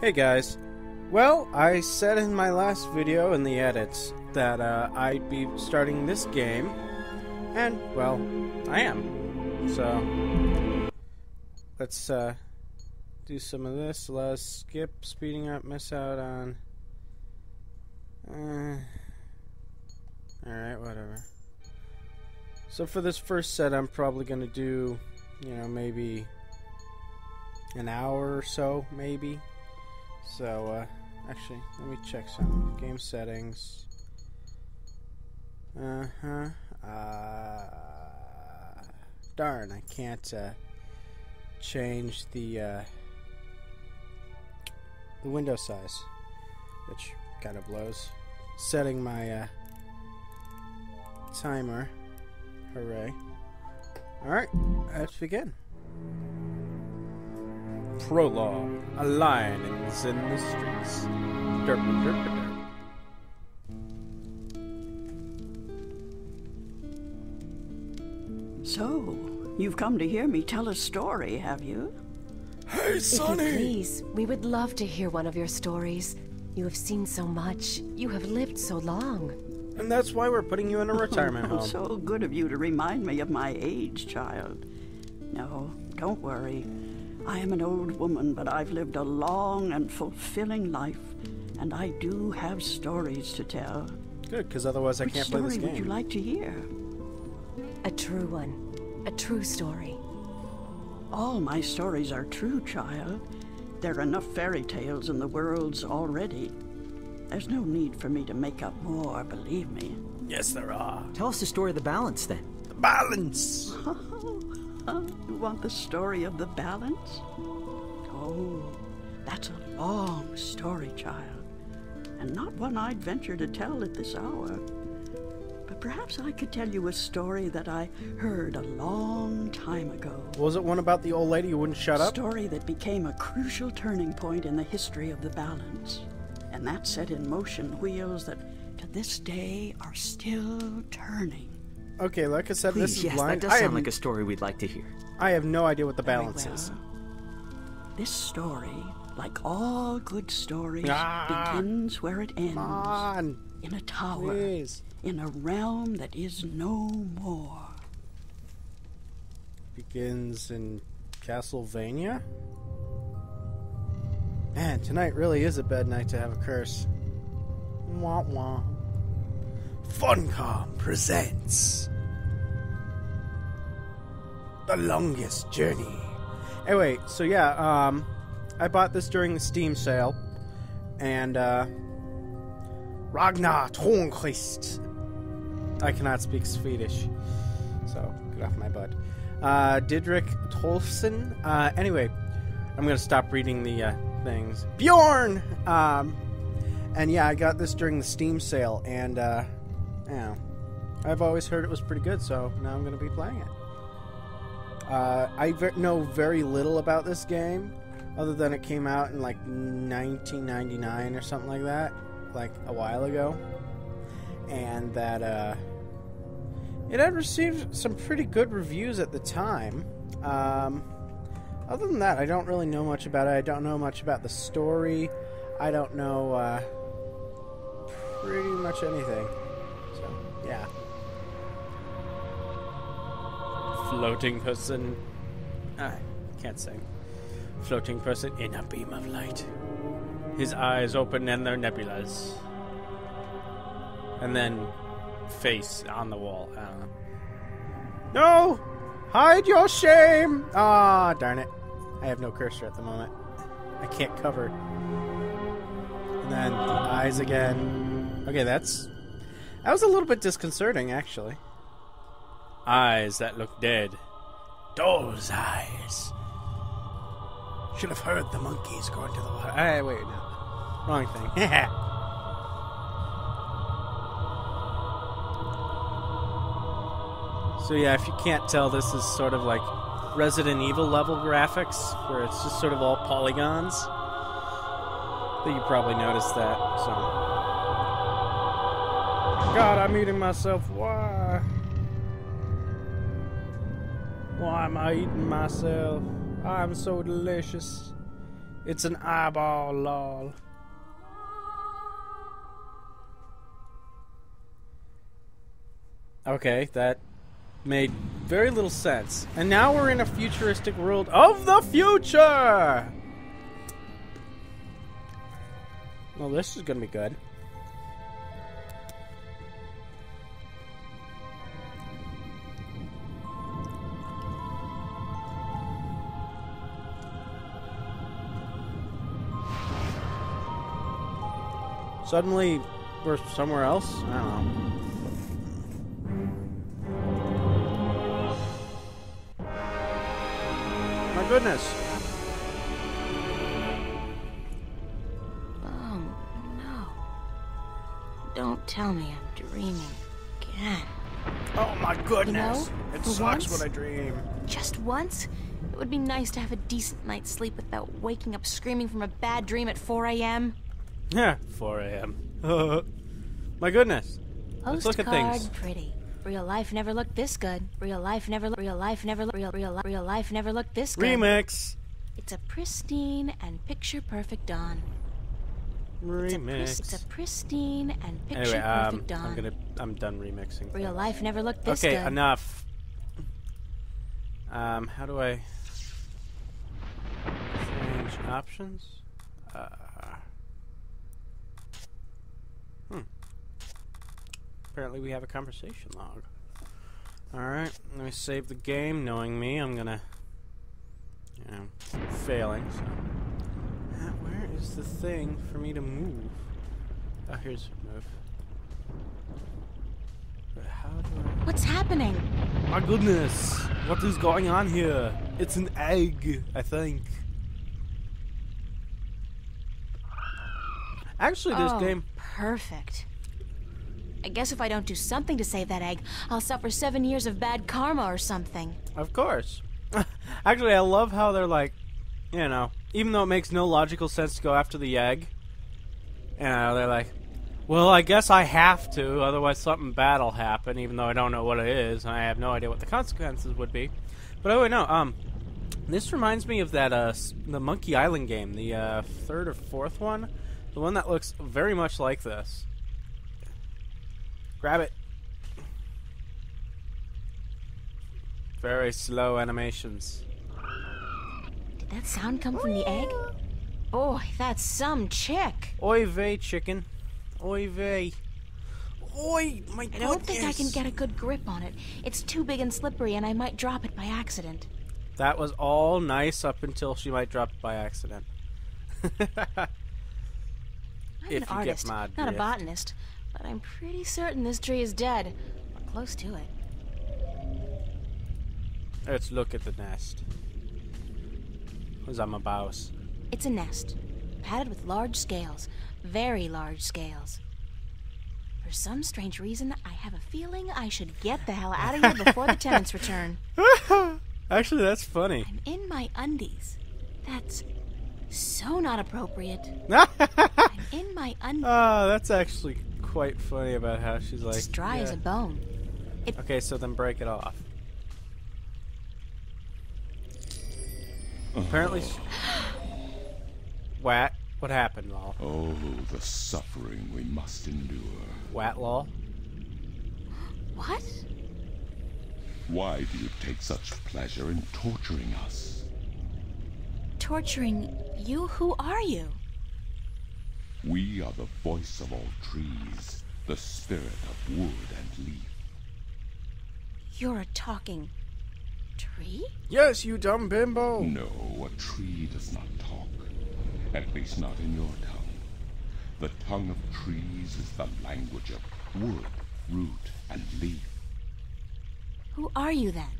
Hey guys. Well, I said in my last video in the edits that uh, I'd be starting this game, and, well, I am. So, let's uh, do some of this. Let's skip, speeding up, miss out on. Uh, Alright, whatever. So, for this first set, I'm probably going to do, you know, maybe an hour or so, maybe. So, uh, actually, let me check some game settings. Uh-huh. Uh Darn, I can't uh, change the uh, the window size, which kind of blows. Setting my uh, timer. Hooray! All right, let's begin. Prologue: A lion is in the streets. Derp, derp, derp. So, you've come to hear me tell a story, have you? Hey, Sonny! If you please, we would love to hear one of your stories. You have seen so much. You have lived so long. And that's why we're putting you in a retirement Oh, home. so good of you to remind me of my age, child. No, don't worry. I am an old woman, but I've lived a long and fulfilling life, and I do have stories to tell. Good, because otherwise I Which can't play story would you like to hear? A true one. A true story. All my stories are true, child. There are enough fairy tales in the worlds already. There's no need for me to make up more, believe me. Yes, there are. Tell us the story of the balance then. The balance. You want the story of the balance? Oh, that's a long story, child, and not one I'd venture to tell at this hour. But perhaps I could tell you a story that I heard a long time ago. Was it one about the old lady who wouldn't shut A up? story that became a crucial turning point in the history of the balance. And that set in motion wheels that to this day are still turning. Okay, like I said, Please, this is yes, blind. that does I sound have, like a story we'd like to hear. I have no idea what the balance is. This story, like all good stories, Ah. begins where it ends. On, In a tower. please. In a realm that is no more. Begins in Castlevania. Man, tonight really is a bad night to have a curse. Wah wah. Funcom presents the longest journey. Anyway, so yeah, um, I bought this during the Steam sale, and uh, Ragnar Tornquist. I cannot speak Swedish, so get off my butt. Uh, Didrik Tolfsen. Uh, anyway, I'm gonna stop reading the uh, things. Bjorn. Um, and yeah, I got this during the Steam sale, and uh, know, I've always heard it was pretty good, so now I'm gonna be playing it. Uh, I ve- know very little about this game, other than it came out in like 1999 or something like that, like a while ago, and that uh, it had received some pretty good reviews at the time. Um, other than that, I don't really know much about it. I don't know much about the story. I don't know uh, pretty much anything. So, yeah. Floating person. I can't sing. Floating person in a beam of light. His eyes open and they're nebulas. And then face on the wall. I don't know. No! Hide your shame! Ah, darn it. I have no cursor at the moment. I can't cover. And then the eyes again. Okay, that's. That was a little bit disconcerting, actually. Eyes that look dead. Doll's eyes. Should have heard the monkeys going to the water. Hey, wait, no. Wrong thing. So yeah, if you can't tell, this is sort of like Resident Evil level graphics, where it's just sort of all polygons. I think you probably noticed that. So, God, I'm eating myself. Why? Why am I eating myself? I'm so delicious. It's an eyeball, lol. Okay, that made very little sense. And now we're in a futuristic world of the future! Well, this is gonna be good. Suddenly, we're somewhere else? I don't know. My goodness. Oh, no. Don't tell me I'm dreaming again. Oh my goodness. know, it sucks once- when I dream. Just once? It would be nice to have a decent night's sleep without waking up screaming from a bad dream at 4 a.m. Yeah, 4 a.m. my goodness. Let's look at Postcard things. pretty. Real life never looked this good. Real life never look. Real life never look. Real real li- real life never looked this good. Remix. It's a pristine and picture perfect dawn. It's a, pris- it's a pristine and picture Anyway, um, perfect dawn. I'm gonna. I'm done remixing. Real things. life never looked this Okay, good. enough. Um, how do I change options? Uh, Apparently, we have a conversation log. All right, let me save the game. Knowing me, I'm gonna, you know, failing. So, Uh, where is the thing for me to move? Oh, here's move. But how do I? What's happening? My goodness, what is going on here? It's an egg, I think. Actually, this oh, game. Perfect. I guess if I don't do something to save that egg, I'll suffer seven years of bad karma or something. Of course. Actually, I love how they're like, you know, even though it makes no logical sense to go after the egg, you know, they're like, well, I guess I have to, otherwise something bad will happen, even though I don't know what it is, and I have no idea what the consequences would be. But oh wait, no, um, this reminds me of that, uh, the Monkey Island game, the, uh, third or fourth one, the one that looks very much like this. Grab it. Very slow animations. Did that sound come from the egg? Boy, that's some chick. Oy vey, chicken. Oy vey. Oi, my I don't think I can get a good grip on it. It's too big and slippery, and I might drop it by accident. That was all nice up until she might drop it by accident. I'm If you an get artist, my not a botanist, but I'm pretty certain this tree is dead. Or close to it. Let's look at the nest. Cause I'm a boss. It's a nest, padded with large scales, very large scales. For some strange reason, I have a feeling I should get the hell out of here before the tenants return. Actually, that's funny. I'm in my undies. That's so not appropriate. I'm in my undies. Ah, that's actually quite funny about how she's like. It's dry as a bone. Okay, so then break it off. Apparently. Oh. s- Wat? What happened, Law? Oh, the suffering we must endure. Wat, Law? What? Why do you take such pleasure in torturing us? Torturing you? Who are you? We are the voice of all trees, the spirit of wood and leaf. You're a talking tree? Yes, you dumb bimbo! No, a tree does not talk. At least not in your tongue. The tongue of trees is the language of wood, root, and leaf. Who are you then?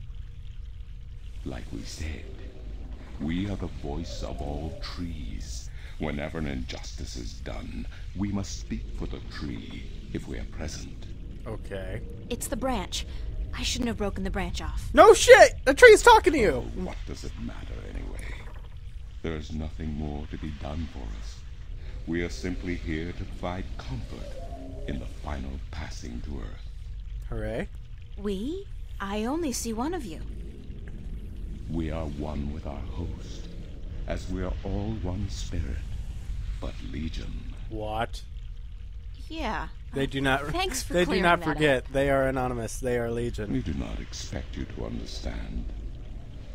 Like we said, we are the voice of all trees. Whenever an injustice is done, we must speak for the tree if we are present. Okay. It's the branch. I shouldn't have broken the branch off. No shit! The tree's talking to you! What does it matter anyway? There is nothing more to be done for us. We are simply here to provide comfort in the final passing to Earth. Hooray. We? I only see one of you. We are one with our host. As we are all one spirit, but legion. What? Yeah. They do not. Thanks for They do not that up. forget. They are anonymous. They are Legion. We do not expect you to understand.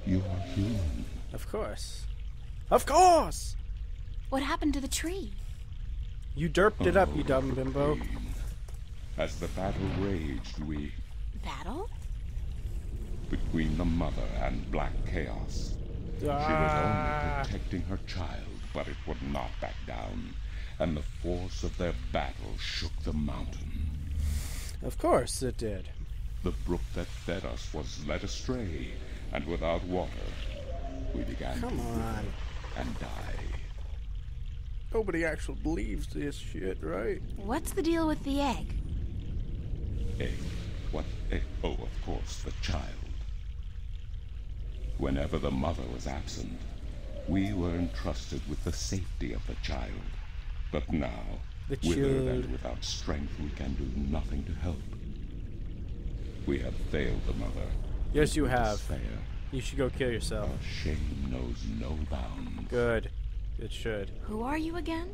You are human. Of course. Of course. What happened to the tree? You derped it up, oh, you Oh, dumb bimbo. Queen. As the battle raged, we, Battle? between the Mother and Black Chaos, she was Ah. only protecting her child, but it would not back down, and the force of their battle shook the mountain. Of course it did. The brook that fed us was led astray, and without water, we began Come to on. and die. Nobody actually believes this shit, right? What's the deal with the egg? Egg. What egg? Oh, of course, the child. Whenever the mother was absent, we were entrusted with the safety of the child. But now, The withered child. and without strength, we can do nothing to help. We have failed the mother. Yes, you have. Despair. You should go kill yourself. Our shame knows no bounds. Good. It should. Who are you again?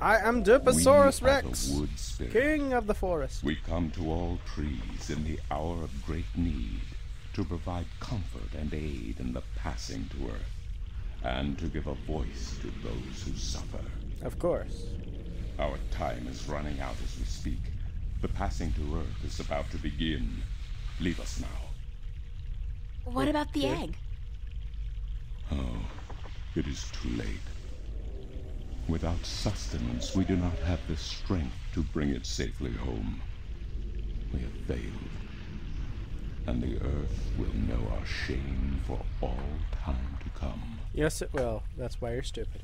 I am We Derposaurus Rex, the wood king of the forest. We come to all trees in the hour of great need to provide comfort and aid in the passing to earth, and to give a voice to those who suffer. Of course. Our time is running out as we speak. The passing to earth is about to begin. Leave us now. What about the egg? Oh, it is too late. Without sustenance, we do not have the strength to bring it safely home. We have failed. And the earth will know our shame for all time to come. Yes, it will. That's why you're stupid.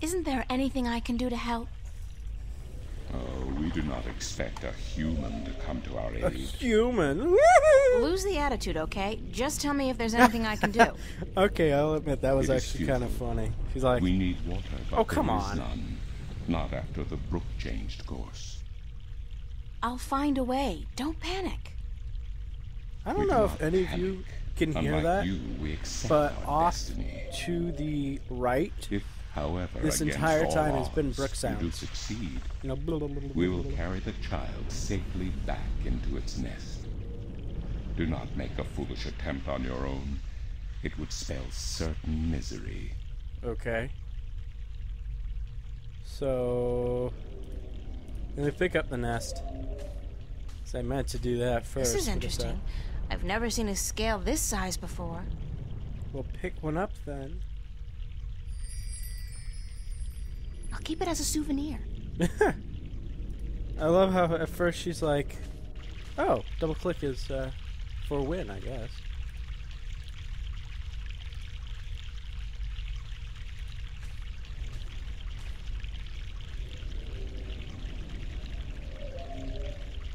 Isn't there anything I can do to help? Oh, we do not expect a human to come to our aid. A aid. human. Lose the attitude, okay? Just tell me if there's anything I can do. okay, I'll admit that was It is actually kind of funny. She's like, We need water, but Oh, come there is on. none. Not after the brook changed course. I'll find a way. Don't panic. I don't do know if not any of you can hear Unlike that, you, but our off destiny. to the right, If, however, This entire all time has been odds, brick we do succeed, you know, blah, blah, blah, blah, we will blah. carry the child safely back into its nest. Do not make a foolish attempt on your own. It would spell certain misery. Okay. So, let me pick up the nest. 'Cause I meant to do that first. This is uh, interesting. I've never seen a scale this size before. We'll pick one up then. I'll keep it as a souvenir. I love how at first she's like, "Oh, double click is uh, for win, I guess."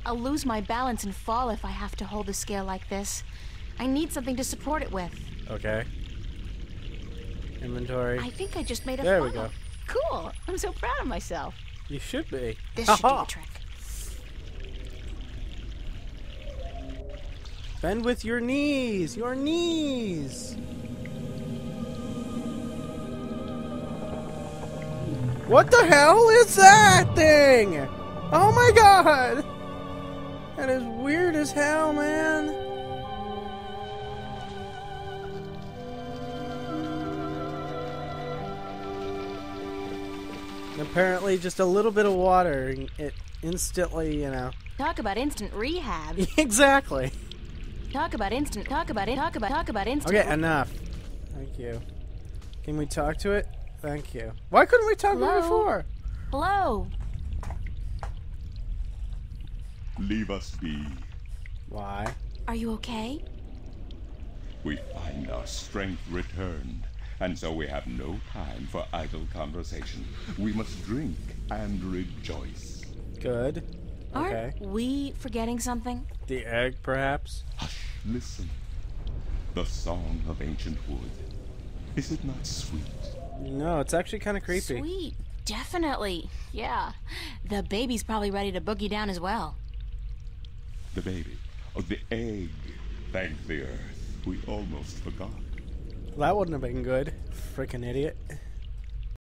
I'll lose my balance and fall if I have to hold the scale like this. I need something to support it with. Okay. Inventory. I think I just made a There we go. Cool. I'm so proud of myself. You should be. This should be a trick. Bend with your knees. Your knees. What the hell is that thing? Oh my god! That is weird as hell, man. Apparently, just a little bit of water, and it instantly, you know. Talk about instant rehab. exactly. talk about instant. Talk about it. Talk about. Talk about instant. Okay, enough. Thank you. Can we talk to it? Thank you. Why couldn't we talk to it Hello? before? Hello. Leave us be. Why? Are you okay? We find our strength returned, and so we have no time for idle conversation. We must drink and rejoice. Good. Okay. Aren't we forgetting something? The egg, perhaps? Hush, listen. The song of ancient wood. Is it not sweet? No, it's actually kind of creepy. Sweet. Definitely. Yeah. The baby's probably ready to boogie down as well. The baby. Oh, the egg. Thank the earth. We almost forgot. That wouldn't have been good. Freaking idiot.